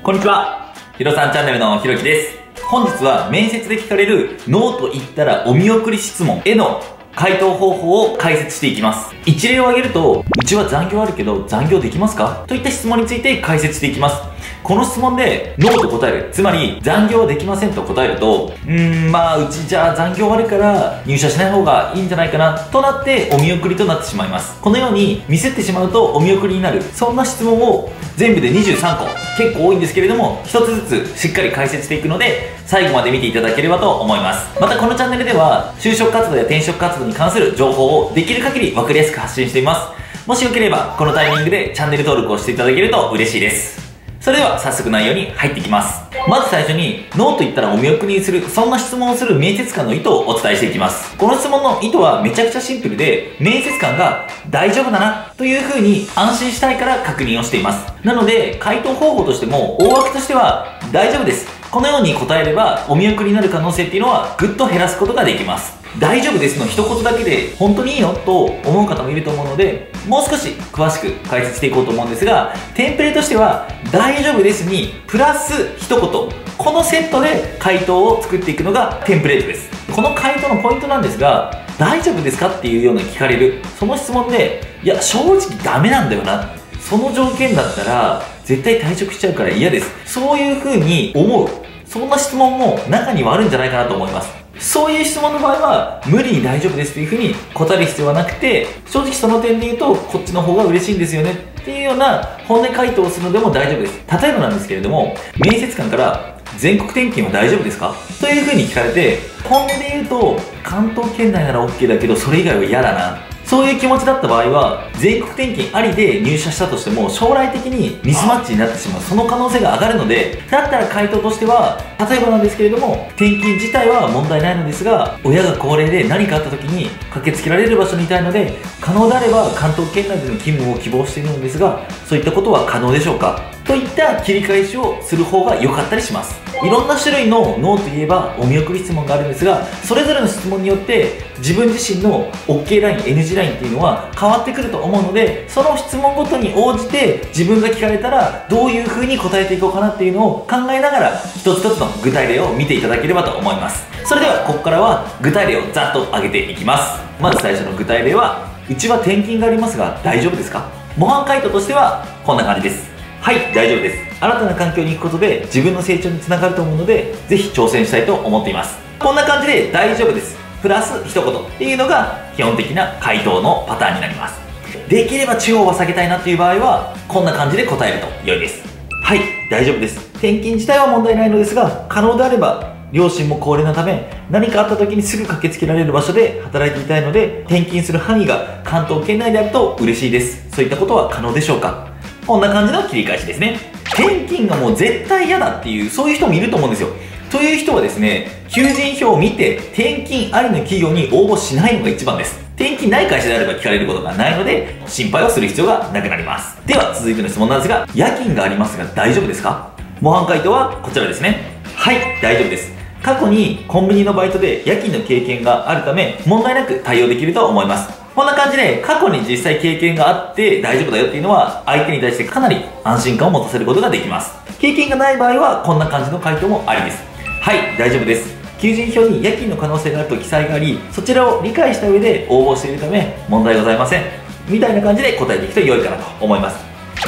こんにちは。ひろさんチャンネルのひろきです。本日は面接で聞かれるノーと言ったらお見送り質問への回答方法を解説していきます。一例を挙げると、うちは残業あるけど残業できますか？といった質問について解説していきます。この質問でノーと答える。つまり残業はできませんと答えると、うーん、まあうちじゃあ残業あるから入社しない方がいいんじゃないかなとなってお見送りとなってしまいます。このようにミスってしまうとお見送りになる。そんな質問を全部で23個。結構多いんですけれども、一つずつしっかり解説していくので、最後まで見ていただければと思います。またこのチャンネルでは、就職活動や転職活動に関する情報をできる限り分かりやすく発信しています。もしよければ、このタイミングでチャンネル登録をしていただけると嬉しいです。それでは早速内容に入っていきます。まず最初に、ノーと言ったらお見送りにする、そんな質問をする面接官の意図をお伝えしていきます。この質問の意図はめちゃくちゃシンプルで、面接官が大丈夫だなという風に安心したいから確認をしています。なので、回答方法としても、大枠としては大丈夫です。このように答えれば、お見送りになる可能性っていうのはぐっと減らすことができます。大丈夫ですの一言だけで本当にいいのと思う方もいると思うのでもう少し詳しく解説していこうと思うんですがテンプレとしては大丈夫ですにプラス一言。このセットで回答を作っていくのがテンプレートです。この回答のポイントなんですが大丈夫ですかっていうような聞かれる。その質問でいや正直ダメなんだよな。その条件だったら絶対退職しちゃうから嫌です。そういう風に思う。そんな質問も中にはあるんじゃないかなと思います。そういう質問の場合は無理に大丈夫ですっていうふうに答える必要はなくて正直その点で言うとこっちの方が嬉しいんですよねっていうような本音回答をするのでも大丈夫です。例えばなんですけれども面接官から全国転勤は大丈夫ですか？というふうに聞かれて本音で言うと関東圏内なら OK だけどそれ以外は嫌だな。そういう気持ちだった場合は全国転勤ありで入社したとしても将来的にミスマッチになってしまう。その可能性が上がるのでだったら回答としては例えばなんですけれども転勤自体は問題ないのですが親が高齢で何かあった時に駆けつけられる場所にいたいので可能であれば関東圏内での勤務を希望しているのですがそういったことは可能でしょうか？といった切り返しをする方が良かったりします。いろんな種類のノーといえばお見送り質問があるんですがそれぞれの質問によって自分自身の OK ライン NG ラインっていうのは変わってくると思うのでその質問ごとに応じて自分が聞かれたらどういう風に答えていこうかなっていうのを考えながら一つ一つの具体例を見ていただければと思います。それではここからは具体例をざっと挙げていきます。まず最初の具体例はうちは転勤がありますが大丈夫ですか？模範回答としてはこんな感じです。はい大丈夫です。新たな環境に行くことで自分の成長につながると思うのでぜひ挑戦したいと思っています。こんな感じで大丈夫です。プラス一言。っていうのが基本的な回答のパターンになります。できれば中央は下げたいなっていう場合はこんな感じで答えると良いです。はい大丈夫です。転勤自体は問題ないのですが可能であれば両親も高齢のため何かあった時にすぐ駆けつけられる場所で働いていたいので転勤する範囲が関東圏内であると嬉しいです。そういったことは可能でしょうか？こんな感じの切り返しですね。転勤がもう絶対嫌だっていうそういう人もいると思うんですよ。という人はですね求人票を見て転勤ありの企業に応募しないのが一番です。転勤ない会社であれば聞かれることがないので心配をする必要がなくなります。では続いての質問なんですが夜勤がありますが大丈夫ですか？模範回答はこちらですね。はい大丈夫です。過去にコンビニのバイトで夜勤の経験があるため問題なく対応できると思います。こんな感じで過去に実際経験があって大丈夫だよっていうのは相手に対してかなり安心感を持たせることができます。経験がない場合はこんな感じの回答もありです。はい大丈夫です。求人票に夜勤の可能性があると記載がありそちらを理解した上で応募しているため問題ございません。みたいな感じで答えていくと良いかなと思います。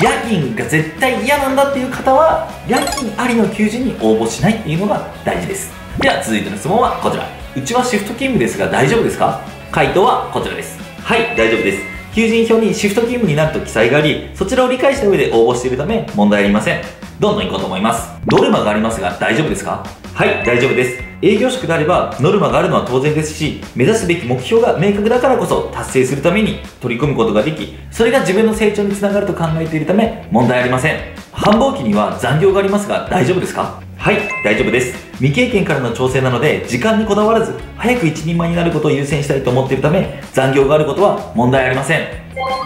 夜勤が絶対嫌なんだっていう方は夜勤ありの求人に応募しないっていうのが大事です。では続いての質問はこちら。うちはシフト勤務ですが大丈夫ですか？回答はこちらです。はい大丈夫です。求人票にシフト勤務になると記載がありそちらを理解した上で応募しているため問題ありません。どんどん行こうと思います。ノルマがありますが大丈夫ですか？はい大丈夫です。営業職であればノルマがあるのは当然ですし目指すべき目標が明確だからこそ達成するために取り組むことができそれが自分の成長につながると考えているため問題ありません。繁忙期には残業がありますが大丈夫ですか？はい大丈夫です。未経験からの調整なので時間にこだわらず早く一人前になることを優先したいと思っているため残業があることは問題ありません。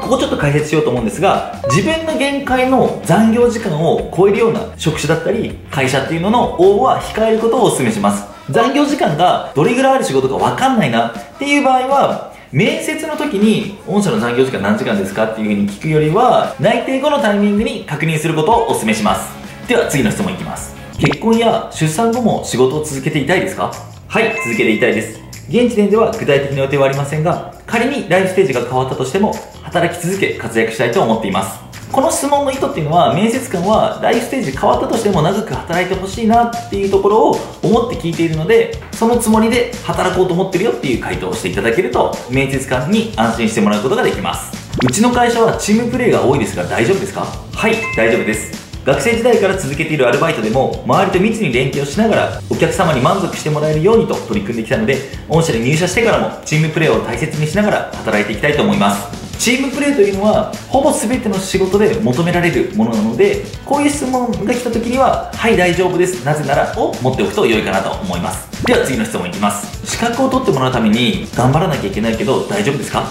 ここちょっと解説しようと思うんですが自分の限界の残業時間を超えるような職種だったり会社っていうのの応募は控えることをお勧めします。残業時間がどれぐらいある仕事か分かんないなっていう場合は面接の時に御社の残業時間何時間ですか？っていうふうに聞くよりは内定後のタイミングに確認することをお勧めします。では次の質問いきます。結婚や出産後も仕事を続けていたいですか？はい続けていたいです。現時点では具体的な予定はありませんが仮にライフステージが変わったとしても働き続け活躍したいと思っています。この質問の意図っていうのは面接官はライフステージ変わったとしても長く働いてほしいなっていうところを思って聞いているのでそのつもりで働こうと思ってるよっていう回答をしていただけると面接官に安心してもらうことができます。うちの会社はチームプレーが多いですが大丈夫ですか？はい大丈夫です学生時代から続けているアルバイトでも周りと密に連携をしながらお客様に満足してもらえるようにと取り組んできたので御社で入社してからもチームプレーを大切にしながら働いていきたいと思います。チームプレーというのはほぼ全ての仕事で求められるものなのでこういう質問が来た時には「はい大丈夫です。なぜなら」を持っておくと良いかなと思います。では次の質問いきます。資格を取ってもらうために頑張らなきゃいけないけど大丈夫ですか？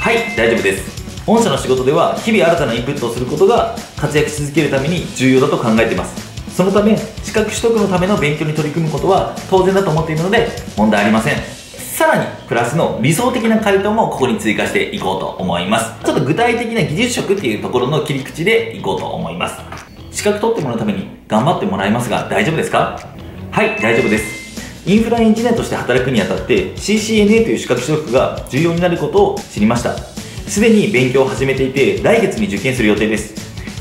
はい大丈夫です。御社の仕事では日々新たなインプットをすることが活躍し続けるために重要だと考えています。そのため資格取得のための勉強に取り組むことは当然だと思っているので問題ありません。さらにプラスの理想的な回答もここに追加していこうと思います。ちょっと具体的な技術職っていうところの切り口でいこうと思います。資格取ってもらうために頑張ってもらいますが大丈夫ですか？はい大丈夫です。インフラエンジニアとして働くにあたって CCNA という資格取得が重要になることを知りました。すでに勉強を始めていて来月に受験する予定です。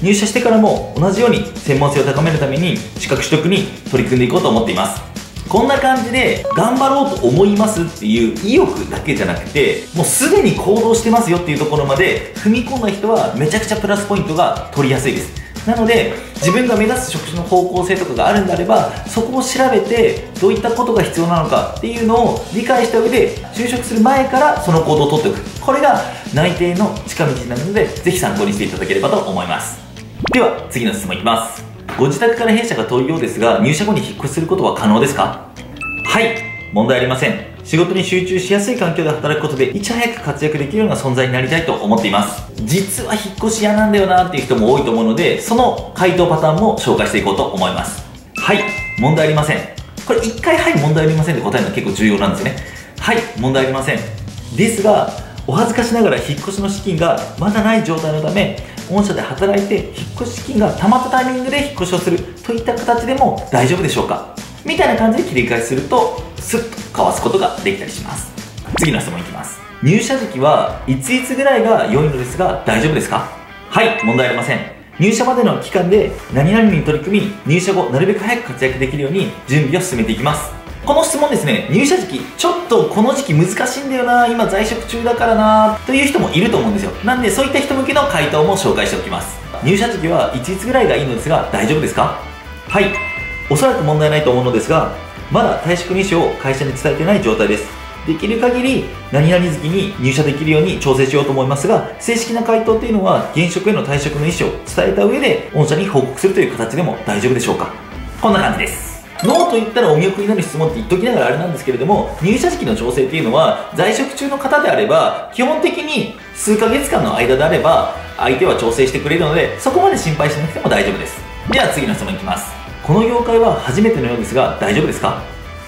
入社してからも同じように専門性を高めるために資格取得に取り組んでいこうと思っています。こんな感じで頑張ろうと思いますっていう意欲だけじゃなくてもうすでに行動してますよっていうところまで踏み込んだ人はめちゃくちゃプラスポイントが取りやすいです。なので自分が目指す職種の方向性とかがあるんであればそこを調べてどういったことが必要なのかっていうのを理解した上で就職する前からその行動をとっておく。これが内定の近道になるのでぜひ参考にしていただければと思います。では次の質問いきます。ご自宅から弊社が遠いようですが入社後に引っ越しすることは可能ですか？はい。問題ありません。仕事に集中しやすい環境で働くことでいち早く活躍できるような存在になりたいと思っています。実は引っ越し屋なんだよなっていう人も多いと思うのでその回答パターンも紹介していこうと思います。はい問題ありません。これ1回はい問題ありませんって答えるのは結構重要なんですね。はい問題ありません。ですがお恥ずかしながら引っ越しの資金がまだない状態のため御社で働いて引っ越し資金がたまったタイミングで引っ越しをするといった形でも大丈夫でしょうか。みたいな感じで切り替えするとスッとかわすことができたりします次の質問いきます入社時期はいついつぐらいが良いのですが大丈夫ですか？はい問題ありません入社までの期間で何々に取り組み入社後なるべく早く活躍できるように準備を進めていきますこの質問ですね、入社時期、ちょっとこの時期難しいんだよな、今在職中だからな、という人もいると思うんですよ。なんで、そういった人向けの回答も紹介しておきます。入社時期はいついつぐらいがいいのですが、大丈夫ですか？はい。おそらく問題ないと思うのですが、まだ退職日を会社に伝えてない状態です。できる限り何々月に入社できるように調整しようと思いますが、正式な回答っていうのは現職への退職の意思を伝えた上で、御社に報告するという形でも大丈夫でしょうかこんな感じです。ノーと言ったらお見送りになる質問って言っときながらあれなんですけれども、入社式の調整っていうのは、在職中の方であれば、基本的に数ヶ月間の間であれば、相手は調整してくれるので、そこまで心配しなくても大丈夫です。では次の質問いきます。この業界は初めてのようですが、大丈夫ですか？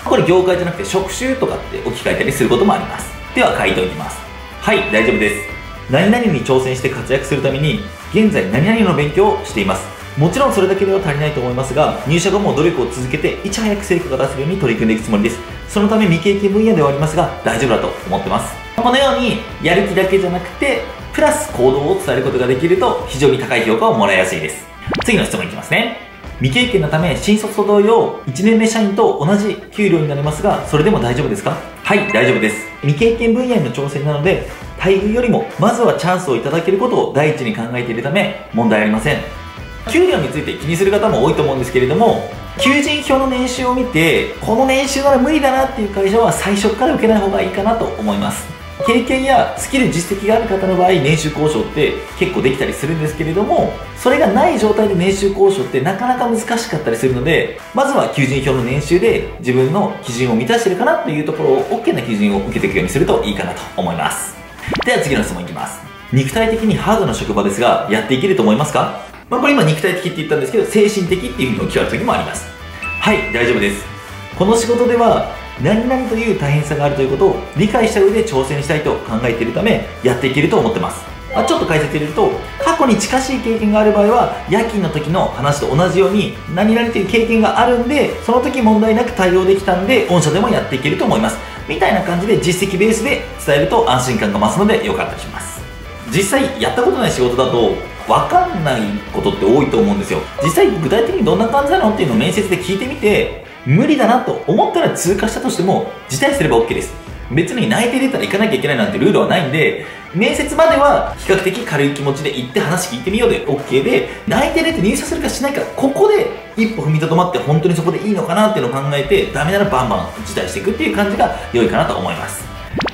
これ業界じゃなくて職種とかって置き換えたりすることもあります。では回答いきます。はい、大丈夫です。何々に挑戦して活躍するために、現在何々の勉強をしています。もちろんそれだけでは足りないと思いますが入社後も努力を続けていち早く成果が出せるように取り組んでいくつもりですそのため未経験分野ではありますが大丈夫だと思ってますこのようにやる気だけじゃなくてプラス行動を伝えることができると非常に高い評価をもらいやすいです次の質問いきますね未経験のため新卒と同様1年目社員と同じ給料になりますがそれでも大丈夫ですか？はい大丈夫です。未経験分野への挑戦なので待遇よりもまずはチャンスをいただけることを第一に考えているため問題ありません。給料について気にする方も多いと思うんですけれども求人票の年収を見てこの年収なら無理だなっていう会社は最初から受けない方がいいかなと思います経験やスキル実績がある方の場合年収交渉って結構できたりするんですけれどもそれがない状態で年収交渉ってなかなか難しかったりするのでまずは求人票の年収で自分の基準を満たしてるかなというところを OK な基準を受けていくようにするといいかなと思います。では次の質問いきます。肉体的にハードな職場ですがやっていけると思いますか？まあ、これ今肉体的って言ったんですけど精神的っていうふうに置き換わる時もあります。はい大丈夫です。この仕事では何々という大変さがあるということを理解した上で挑戦したいと考えているためやっていけると思ってます、あ、ちょっと解説入れると各去に近しい経験がある場合は夜勤の時の話と同じように何々という経験があるんでその時問題なく対応できたんで御社でもやっていけると思います。みたいな感じで実績ベースで伝えると安心感が増すので良かったりします。実際やったことない仕事だと分かんないことって多いと思うんですよ。実際具体的にどんな感じなのっていうのを面接で聞いてみて無理だなと思ったら通過したとしても辞退すれば OK です。別に内定出たら行かなきゃいけないなんてルールはないんで面接までは比較的軽い気持ちで行って話聞いてみようで OK で内定出て入社するかしないかここで一歩踏みとどまって本当にそこでいいのかなっていうのを考えてダメならバンバン辞退していくっていう感じが良いかなと思います。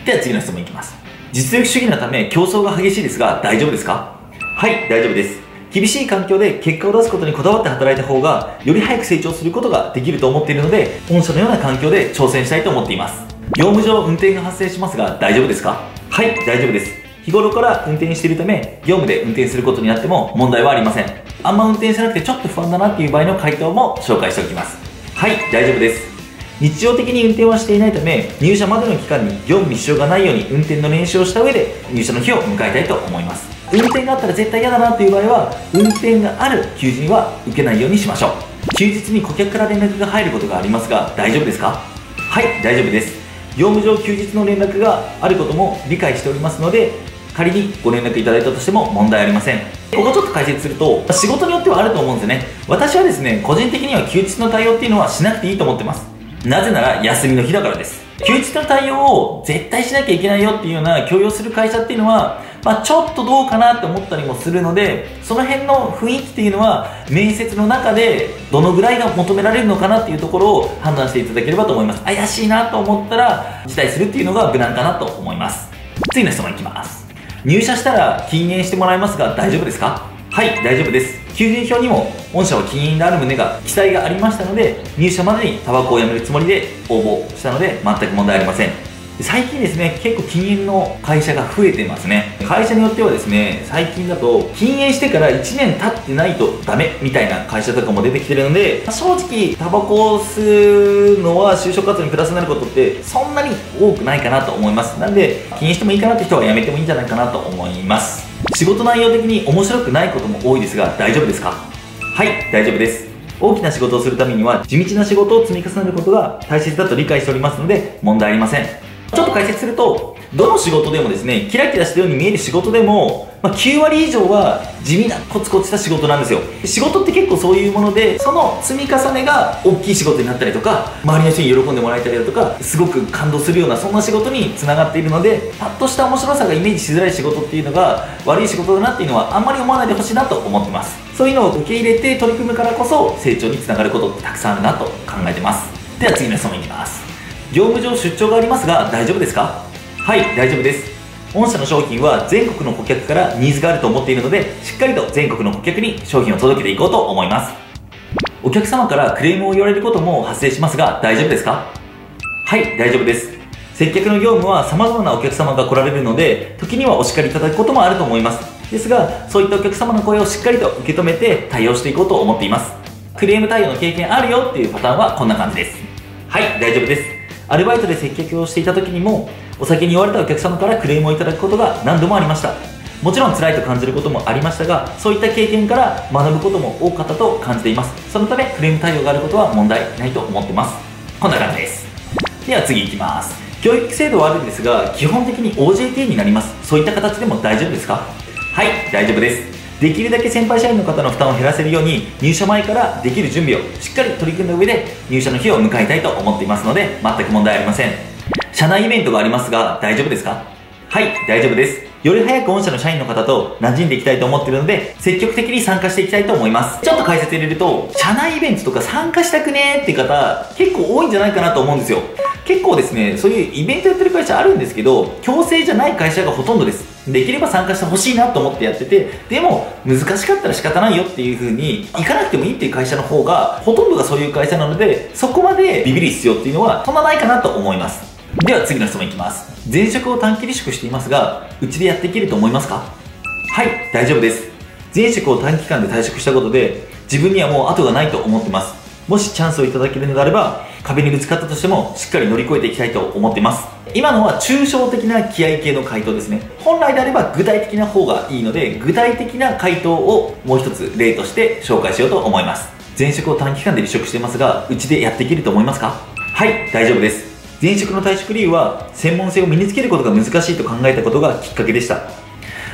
では次の質問いきます。実力主義のため競争が激しいですが大丈夫ですか？はい大丈夫です。厳しい環境で結果を出すことにこだわって働いた方がより早く成長することができると思っているので御社のような環境で挑戦したいと思っています。業務上運転が発生しますが大丈夫ですかはい大丈夫です。日頃から運転しているため業務で運転することになっても問題はありません。あんま運転しなくてちょっと不安だなっていう場合の回答も紹介しておきます。はい大丈夫です。日常的に運転はしていないため入社までの期間に業務に支障がないように運転の練習をした上で入社の日を迎えたいと思います。運転があったら絶対嫌だなっていう場合は運転がある求人は受けないようにしましょう。休日に顧客から連絡が入ることがありますが大丈夫ですか？はい大丈夫です。業務上休日の連絡があることも理解しておりますので仮にご連絡いただいたとしても問題ありません。ここちょっと解説すると仕事によってはあると思うんですよね。私はですね個人的には休日の対応っていうのはしなくていいと思ってます。なぜなら休みの日だからです。休日の対応を絶対しなきゃいけないよっていうような強要する会社っていうのはまあ、ちょっとどうかなって思ったりもするのでその辺の雰囲気っていうのは面接の中でどのぐらいが求められるのかなっていうところを判断していただければと思います。怪しいなと思ったら辞退するっていうのが無難かなと思います。次の質問いきます。入社したら禁煙してもらえますが大丈夫ですか？はい大丈夫です。求人票にも御社は禁煙である旨が記載がありましたので入社までにタバコをやめるつもりで応募したので全く問題ありません。最近ですね、結構禁煙の会社が増えてますね。会社によってはですね、最近だと禁煙してから1年経ってないとダメみたいな会社とかも出てきてるので、正直タバコを吸うのは就職活動にプラスになることってそんなに多くないかなと思います。なんで、禁煙してもいいかなって人はやめてもいいんじゃないかなと思います。仕事内容的に面白くないことも多いですが大丈夫ですか？はい、大丈夫です。大きな仕事をするためには地道な仕事を積み重ねることが大切だと理解しておりますので問題ありませんちょっと解説すると、どの仕事でもですね、キラキラしたように見える仕事でも、まあ、9割以上は地味なコツコツした仕事なんですよ。仕事って結構そういうもので、その積み重ねが大きい仕事になったりとか、周りの人に喜んでもらえたりだとか、すごく感動するような、そんな仕事につながっているので、パッとした面白さがイメージしづらい仕事っていうのが、悪い仕事だなっていうのは、あんまり思わないでほしいなと思ってます。そういうのを受け入れて取り組むからこそ、成長につながることってたくさんあるなと考えてます。では次の質問いきます。業務上出張がありますが大丈夫ですか？はい大丈夫です。御社の商品は全国の顧客からニーズがあると思っているのでしっかりと全国の顧客に商品を届けていこうと思います。お客様からクレームを言われることも発生しますが大丈夫ですか？はい大丈夫です。接客の業務は様々なお客様が来られるので時にはお叱りいただくこともあると思います。ですがそういったお客様の声をしっかりと受け止めて対応していこうと思っています。クレーム対応の経験あるよっていうパターンはこんな感じです。はい大丈夫です。アルバイトで接客をしていた時にもお酒に言われたお客様からクレームをいただくことが何度もありました。もちろん辛いと感じることもありましたがそういった経験から学ぶことも多かったと感じています。そのためクレーム対応があることは問題ないと思ってます。こんな感じです。では次いきます。教育制度はあるんですが基本的に OJT になります。そういった形でも大丈夫ですか？はい大丈夫です。できるだけ先輩社員の方の負担を減らせるように入社前からできる準備をしっかり取り組んだ上で入社の日を迎えたいと思っていますので全く問題ありません。社内イベントがありますが大丈夫です。かはい大丈夫ですより早く御社の社員の方と馴染んでいきたいと思ってるので積極的に参加していきたいと思います。ちょっと解説入れると社内イベントとか参加したくねーって方結構多いんじゃないかなと思うんですよ。結構ですねそういうイベントやってる会社あるんですけど強制じゃない会社がほとんどです。できれば参加してほしいなと思ってやっててでも難しかったら仕方ないよっていう風に行かなくてもいいっていう会社の方がほとんどがそういう会社なのでそこまでビビり必要っていうのはそんなないかなと思います。では次の質問いきます。前職を短期離職していますがうちでやっていけると思いますか？はい大丈夫です。前職を短期間で退職したことで自分にはもう後がないと思ってます。もしチャンスをいただけるのであれば、壁にぶつかったとしても、しっかり乗り越えていきたいと思っています。今のは抽象的な気合系の回答ですね。本来であれば具体的な方がいいので、具体的な回答をもう一つ例として紹介しようと思います。前職を短期間で離職していますが、うちでやっていけると思いますか？はい、大丈夫です。前職の退職理由は、専門性を身につけることが難しいと考えたことがきっかけでした。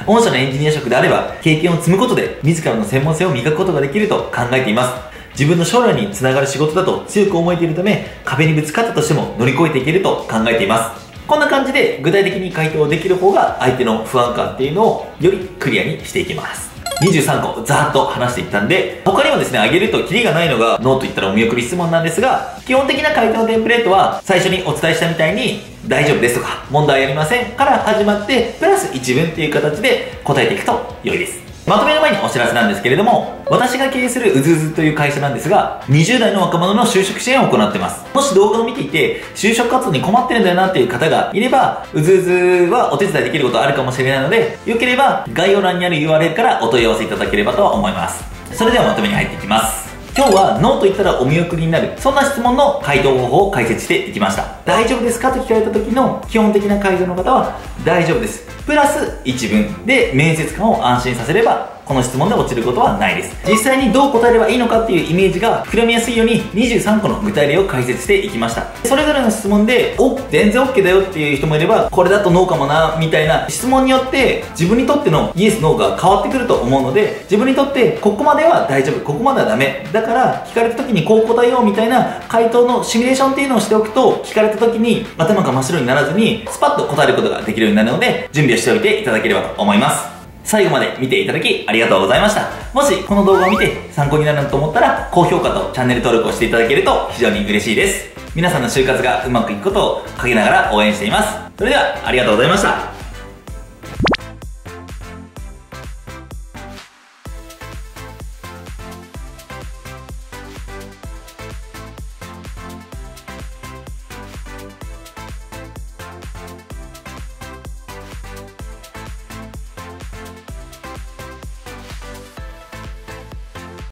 御社のエンジニア職であれば、経験を積むことで、自らの専門性を磨くことができると考えています。自分の将来につながる仕事だと強く思えているため、壁にぶつかったとしても乗り越えていけると考えています。こんな感じで具体的に回答できる方が相手の不安感っていうのをよりクリアにしていきます。23個ざーっと話していったんで、他にもですね、あげるとキリがないのがノーと言ったらお見送り質問なんですが、基本的な回答のテンプレートは最初にお伝えしたみたいに、大丈夫ですとか、問題ありませんから始まって、プラス1文っていう形で答えていくと良いです。まとめの前にお知らせなんですけれども、私が経営するうずうずという会社なんですが、20代の若者の就職支援を行ってます。もし動画を見ていて、就職活動に困ってるんだよなっていう方がいれば、うずうずはお手伝いできることあるかもしれないので、よければ概要欄にある URL からお問い合わせいただければと思います。それではまとめに入っていきます。今日はノーと言ったらお見送りになる、そんな質問の回答方法を解説していきました。大丈夫ですかと聞かれた時の基本的な回答の方は、大丈夫です。プラス1文で面接官を安心させればこの質問で落ちることはないです。実際にどう答えればいいのかっていうイメージが膨らみやすいように23個の具体例を解説していきました。それぞれの質問でお全然 OK だよっていう人もいればこれだとノーかもなみたいな質問によって自分にとってのイエスノーが変わってくると思うので自分にとってここまでは大丈夫ここまではダメ。だから聞かれた時にこう答えようみたいな回答のシミュレーションっていうのをしておくと聞かれた時に頭が真っ白にならずにスパッと答えることができるようになるので準備をしておいていただければと思います。最後まで見ていただきありがとうございました。もしこの動画を見て参考になると思ったら、高評価とチャンネル登録をしていただけると非常に嬉しいです。皆さんの就活がうまくいくことを陰ながら応援しています。それではありがとうございました。